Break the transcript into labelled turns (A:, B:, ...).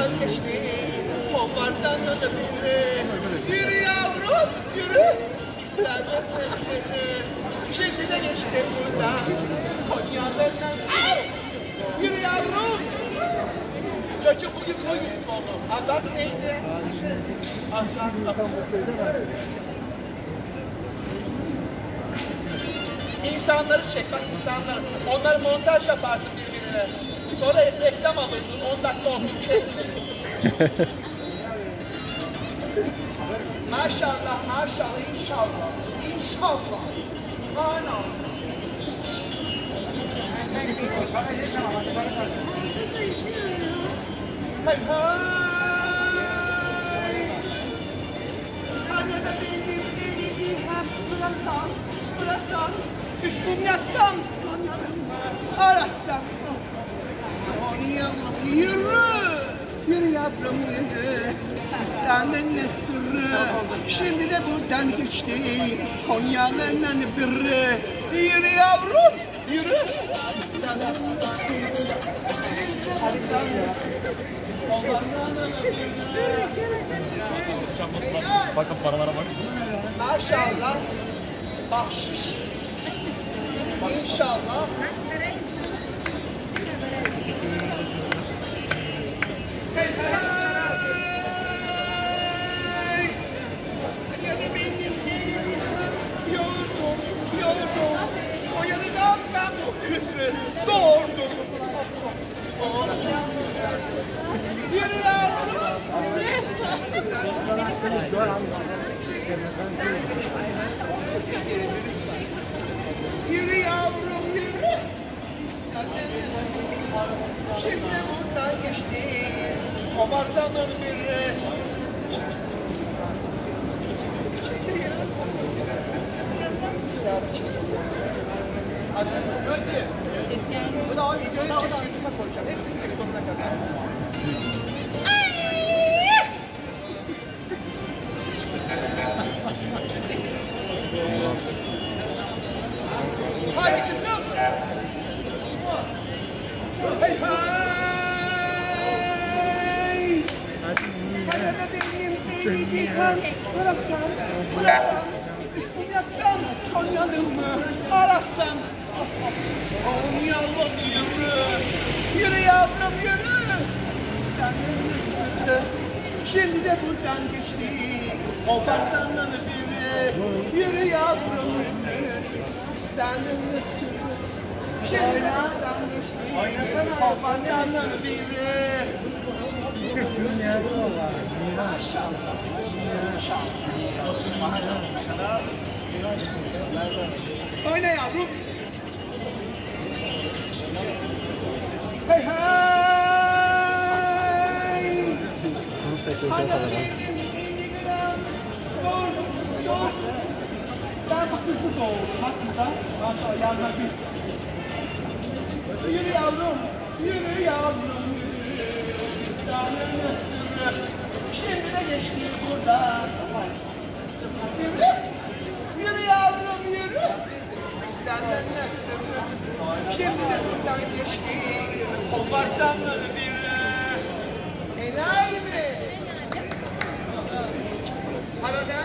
A: Buradan geçti. Kollardan da biri. Yürü yavrum yürü. İslam'ın seni. Şimdi de geçti buradan. Konya'dan! Yürü yavrum. Çocuk bugün koyun oğlum. Azat neydi? Azat. İnsanları çek bak insanları. Onları montaj yaparsın birbirine. Sonra reklam alırsın 10 dakika olsun maşallah maşallah inşallah. İnşallah. Aynen. Hey hey. Kanyada benim elimi hep bıraksam, bıraksam, üstüm yaksam, kanarımı arasam. Onu yavrum yürü, hastanın ne sırrı, şimdi de buradan geçti, Konya'nın biri. Yürü yavrum, yürü.
B: Bakın paralara bak.
A: Maşallah. Bahşiş. İnşallah. Yürü yavrum yürü. Şimdi buradan geçti. Komardanın biri. Hadi. Bu da o videoyu çek YouTube'a koyacağım. Hepsini çek sonuna kadar. Benim elimi yıkan. Bıraksam, bıraksam. Üstüm yaksam, Konya'nımı arasam. Konya'lı yürü. Yavrum yürü. İstanbul'un sırrı. Şimdi de buradan geçti. O biri. Yürü yavrum yürü. İstanbul'un sırrı. Şimdi de buradan geçti. Biri. Oyna yavrum. Hey hey. Hadi. Ben bu kızı doğurdum. Kıza. Maşallah yanına bir. Yürü yavrum. Yürü yavrum. İslam'ın sırrı. Geçti buradan. Yürü. Yürü yavrum yürü. İslam'ın sırrı. Şimdi de buradan geçti. Kollardan biri. Helal mi? Para vermiyoruz.